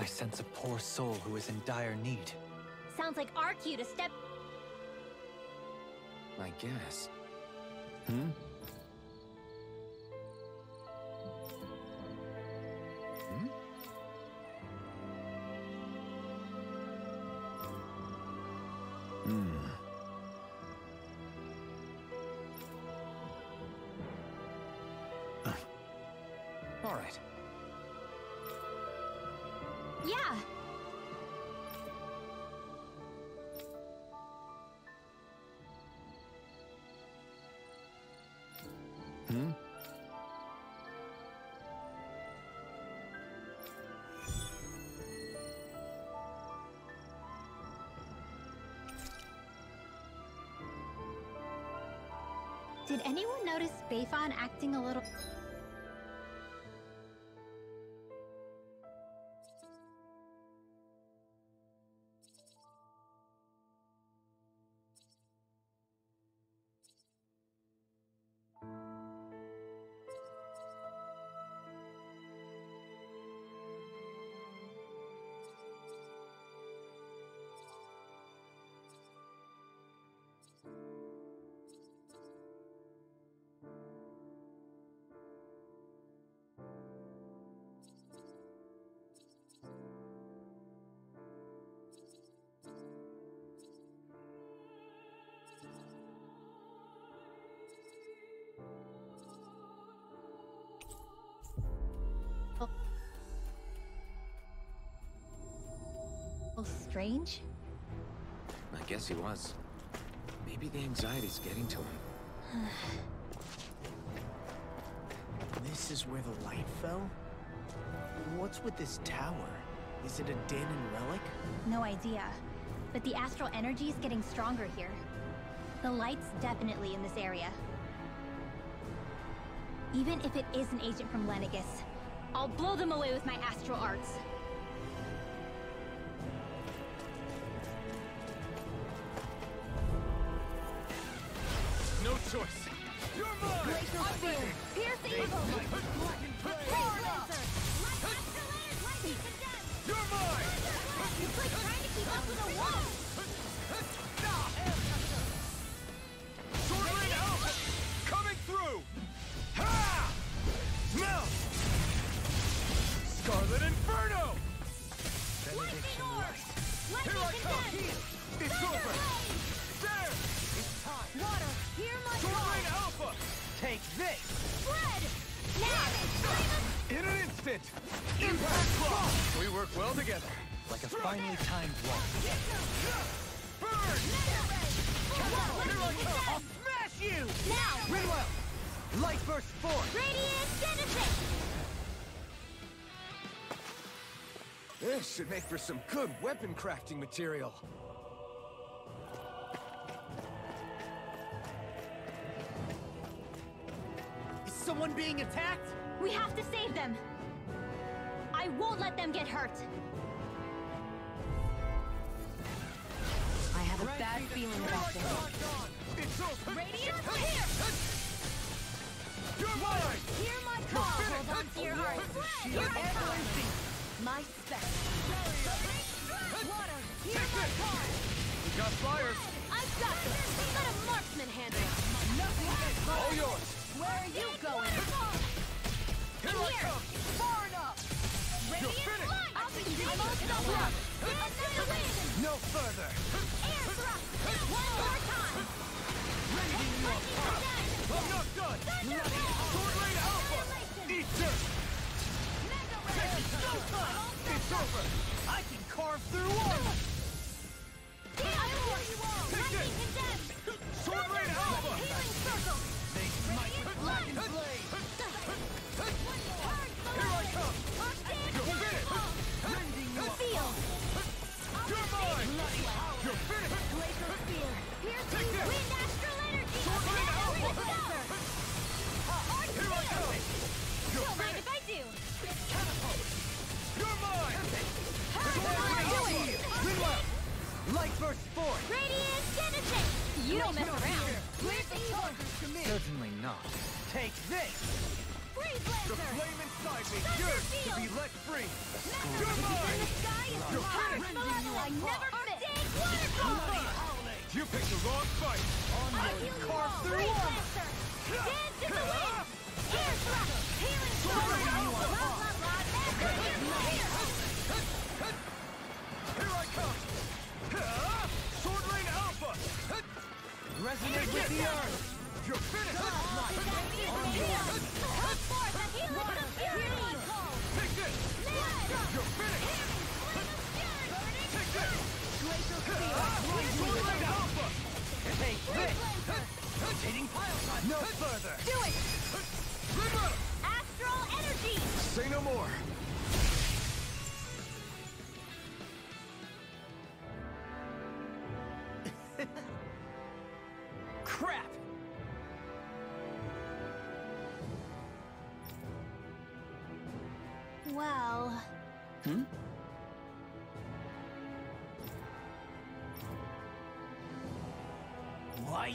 I sense a poor soul who is in dire need. Sounds like our cue to step... I guess. Hmm? Did anyone notice Beifan acting a little... strange? I guess he was. Maybe the anxiety's getting to him. This is where the light fell? What's with this tower? Is it a Dahnan relic? No idea. But the astral energy is getting stronger here. The light's definitely in this area. Even if it is an agent from Lenegis, I'll blow them away with my astral arts. Spear! Pierce evil! Roar Lancer! You're mine! It's like trying to keep up with a wall! In! Impact Claw! We work well together. Like a finely timed walk. Burn! Here I come! I'll smash you! Now! Rinwell! Light burst forth! Radiant Genesis! This should make for some good weapon crafting material. Is someone being attacked? We have to save them! I won't let them get hurt! I have a bad feeling about this. It's open! Radiant here! You're mine! Hear my call! Hold on to your heart! Here I come! My spec. Water! Hear my call! We got flyers! I've got this! Let a marksman handle it! All yours! Where are you going? Here I come! No further! Air thrust! One more time! Rending you apart! I'm not done! Sword Alpha! Eat! It's over! I can carve through walls! Take it! Sword Alpha! Healing circle! They smite with blackened blade! Let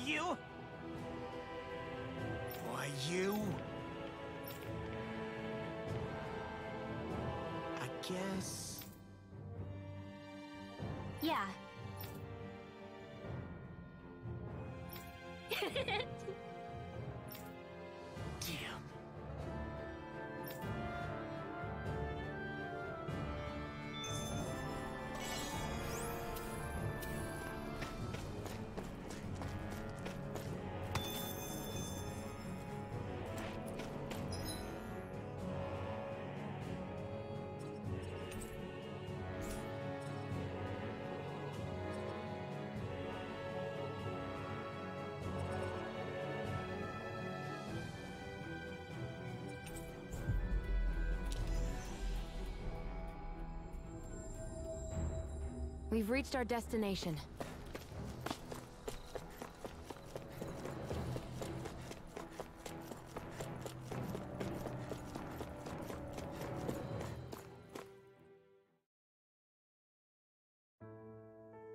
you? Why you? I guess. yeah. We've reached our destination.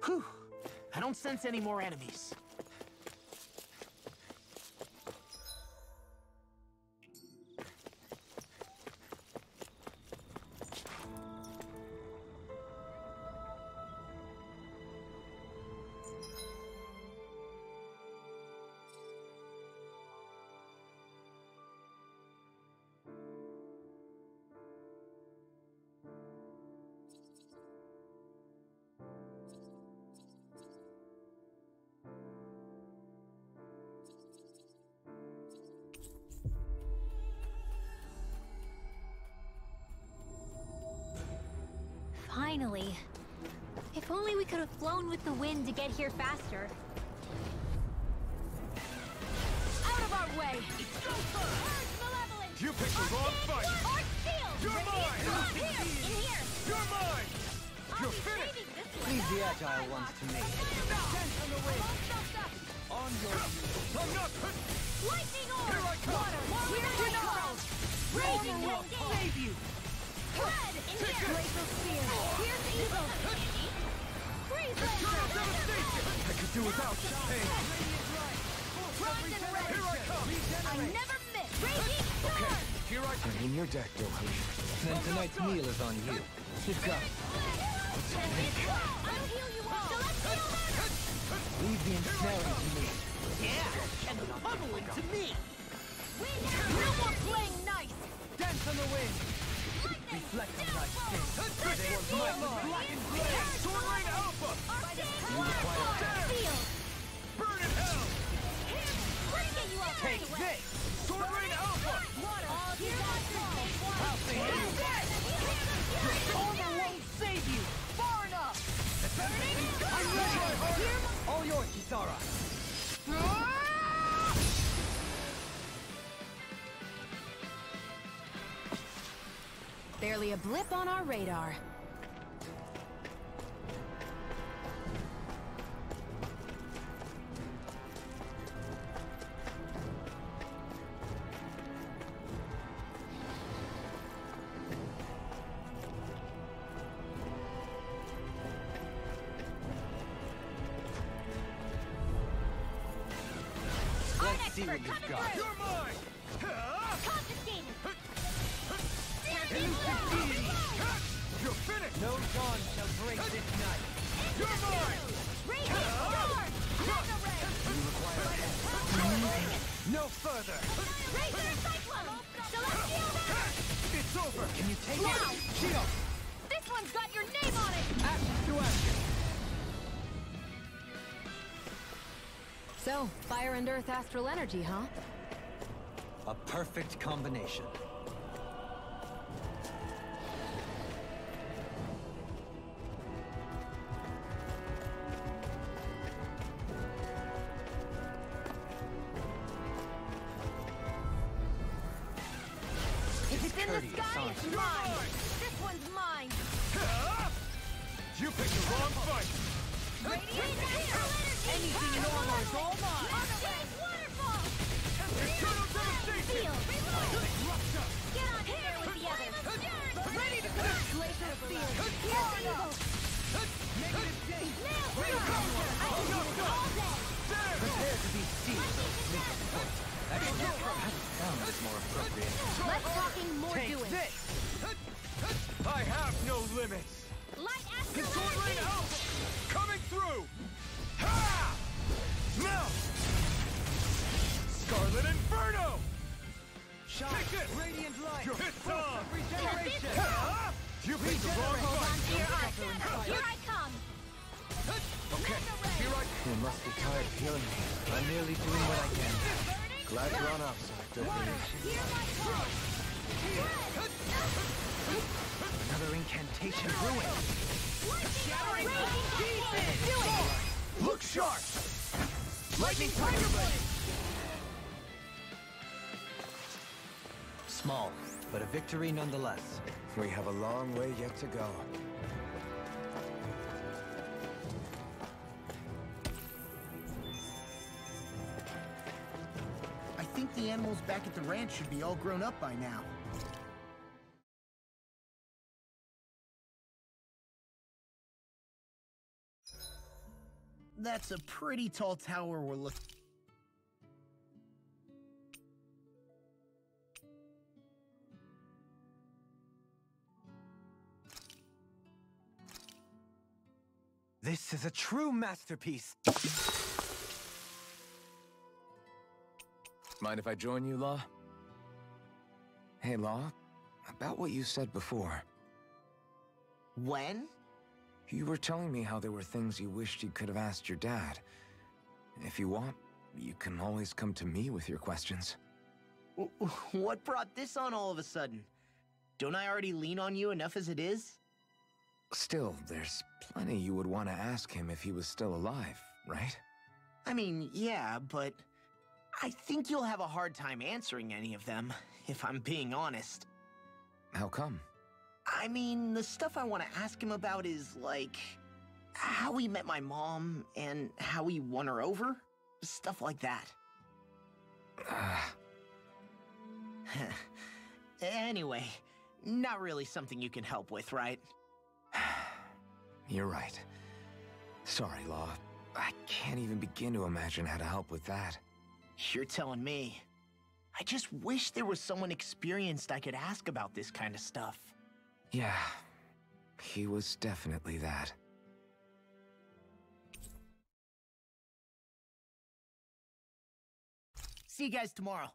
Whew. I don't sense any more enemies. Finally. If only we could have flown with the wind to get here faster. Out of our way! Urge malevolence! You picked the wrong fight. Arc shield! You're mine. Come here! In here! You're mine. You're finished. saving this one. Leave the agile ones to me. On the way! On your I'm not. Lightning orb! Here I come. Water! Here I come! Raging will save you! Flood! In here! Glacial Spear! Oh. Here's I could do without pain. Here I come. I never miss! Raging Storm! Here I come. in your. Then tonight's meal is on you. Sit down. I'll heal you all! Celestial Leave the ensnaring to me. Yeah, and the into me! More playing nice! Dance on the wind. Reflect on thy sin. My Field! mind. Black and gray. Sword Alpha. You require Field! Burn in hell. Let's get you all Take this. Sword Alpha. Water! All disasters take water! I'll save you. Armor won't Save you! Far enough! I'm ready. All yours, Kisara. Barely a blip on our radar. Over! Can you take Now! it? Shield! This one's got your name on it! Ashes to ashes! So, fire and earth astral energy, huh? A perfect combination. I'm merely doing what I can. Glad you're on our side, Deputy. Here I come! Another incantation ruined! Shattering! Do it! Look sharp! Lightning Tiger Blade! Small, but a victory nonetheless. We have a long way yet to go. The animals back at the ranch should be all grown up by now. That's a pretty tall tower we're looking... This is a true masterpiece! Mind if I join you, Law? Hey, Law. About what you said before. When? You were telling me how there were things you wished you could have asked your dad. If you want, you can always come to me with your questions. What brought this on all of a sudden? Don't I already lean on you enough as it is? Still, there's plenty you would want to ask him if he was still alive, right? I mean, yeah, but I think you'll have a hard time answering any of them, if I'm being honest. How come? I mean, the stuff I want to ask him about is like how he met my mom and how he won her over. Stuff like that. Anyway, not really something you can help with, right? you're right. Sorry, Law. I can't even begin to imagine how to help with that. You're telling me. I just wish there was someone experienced I could ask about this kind of stuff. Yeah, he was definitely that. See you guys tomorrow.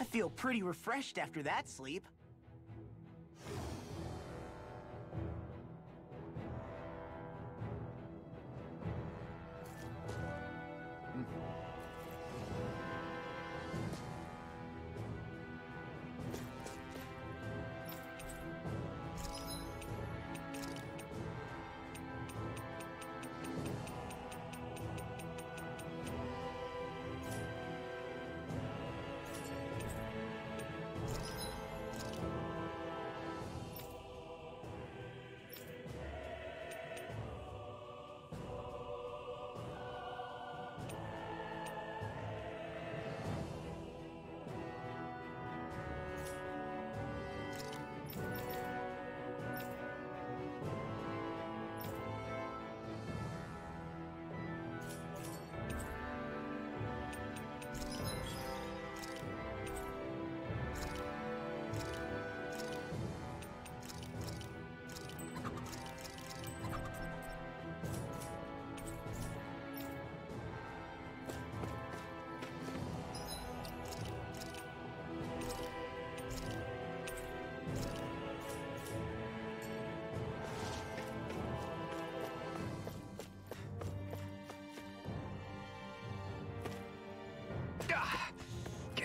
I feel pretty refreshed after that sleep.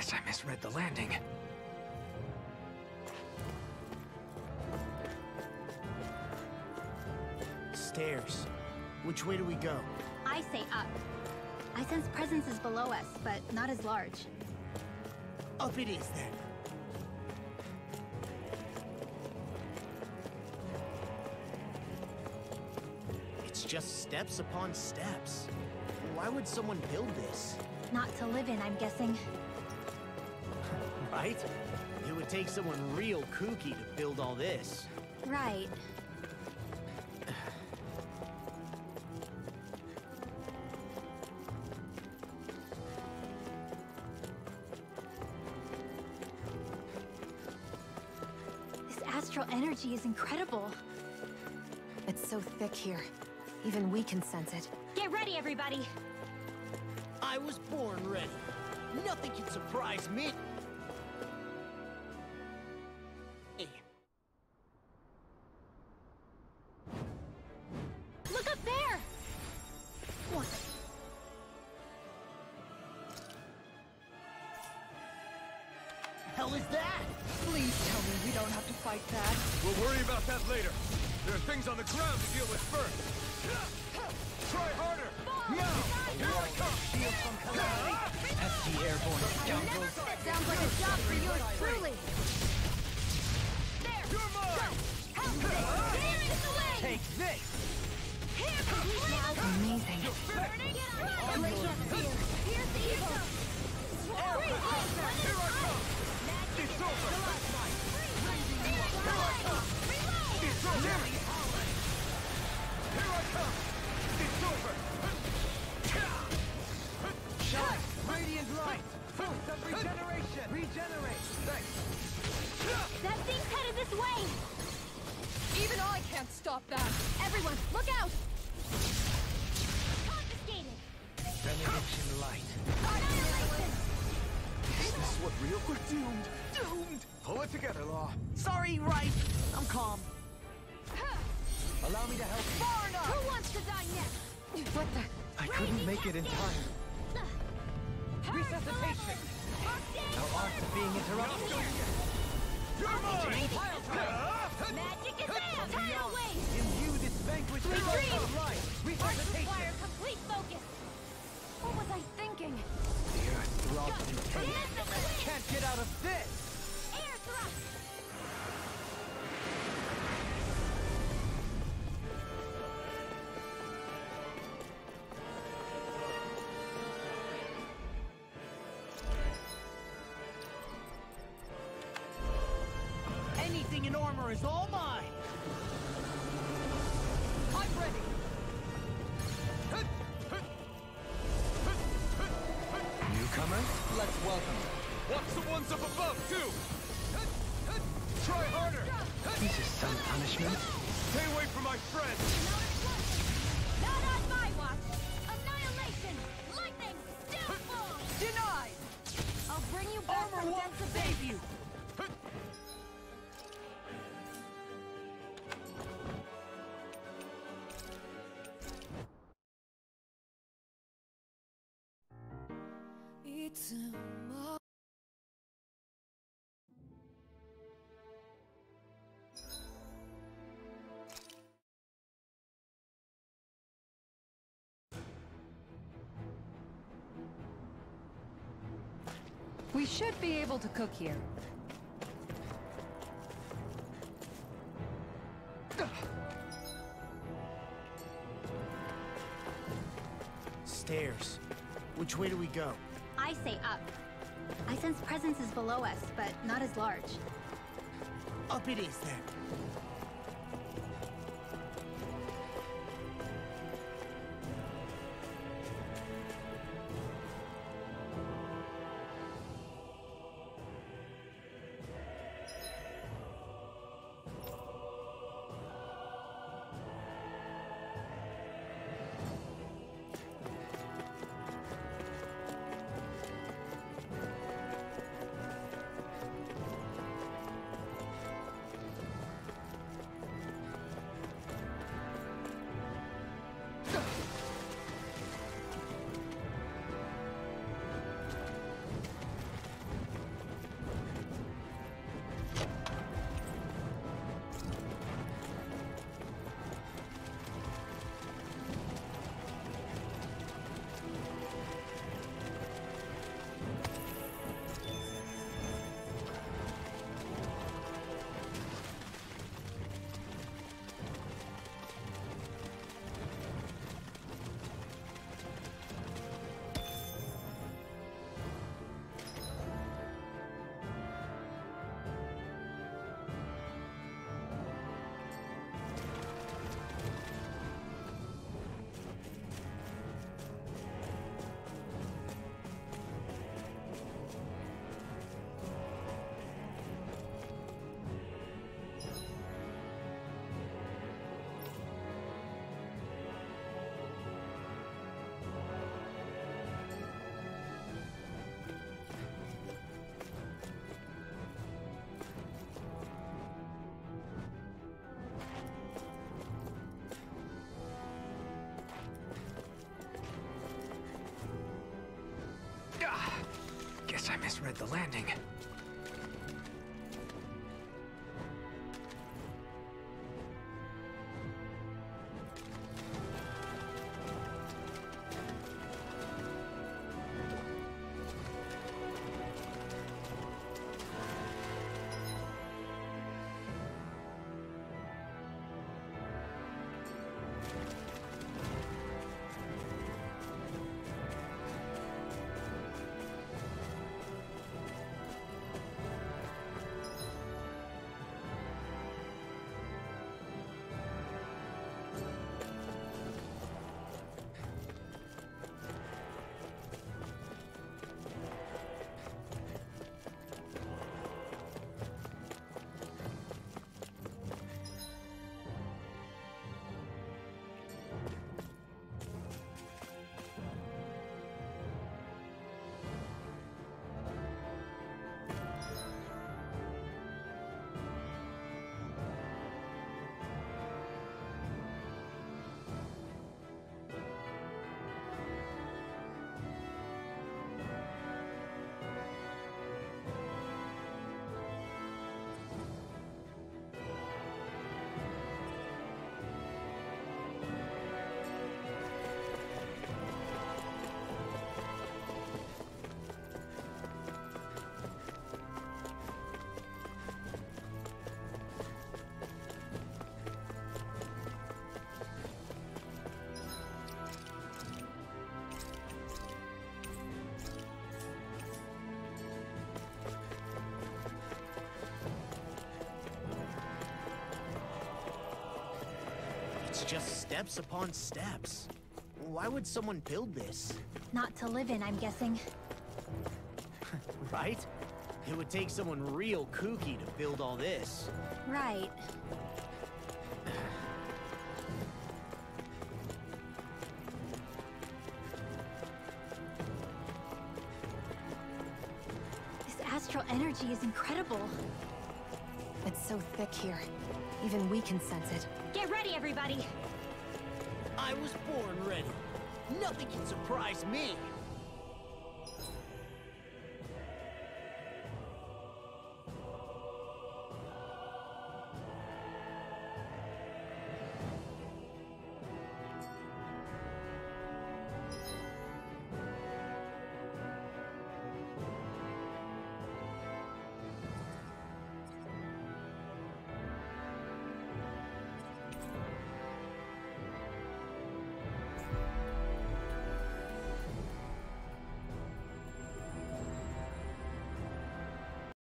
Guess I misread the landing. Stairs. Which way do we go? I say up. I sense presences below us, but not as large. Up it is then. It's just steps upon steps. Why would someone build this? Not to live in, I'm guessing. Right? It would take someone real kooky to build all this. Right. This astral energy is incredible. It's so thick here. Even we can sense it. Get ready, everybody! I was born ready. Nothing can surprise me. Truly. There. You're mine! Help me. Clearing the way. Take this! Here, now. Amazing. Burning. Get on. Laser spear. Here's the eagle. Freeze. Here I come! It's over! It's over! Here I come! It's over! Shine! Radiant light! Boost of regeneration! Regenerate! Thanks! That thing's headed this way! Even I can't stop that. Everyone, look out. Confiscated! Benediction light. Annihilation. Is this what real? We're doomed! Doomed! Pull it together, Law. Sorry, right. I'm calm. Allow me to help you. Far enough. Who wants to die next? What the? I couldn't make it in time. Resuscitation! Our arts are being interrupted. You're mine! Magic is out. Tidal wave. Imbue this vanquished Retrieve. Arts require complete focus. What was I thinking? The earth throbs in pain. Dance of the wind. Can't get out of this! Air thrust. Is all mine. I'm ready. Newcomer? Let's welcome Watch the ones up above, too! Try harder! This is some punishment. Stay away from my friends! Not on my watch. Annihilation. Lightning. Downfall. Denied. I'll bring you back Armor from won't depths of save you. We should be able to cook here. Stairs. Which way do we go? I say up. I sense presences below us, but not as large. Up it is then. I misread the landing. It's just steps upon steps. Why would someone build this? Not to live in, I'm guessing. Right? It would take someone real kooky to build all this. Right. This astral energy is incredible. It's so thick here. Even we can sense it. Get ready, everybody! I was born ready. Nothing can surprise me.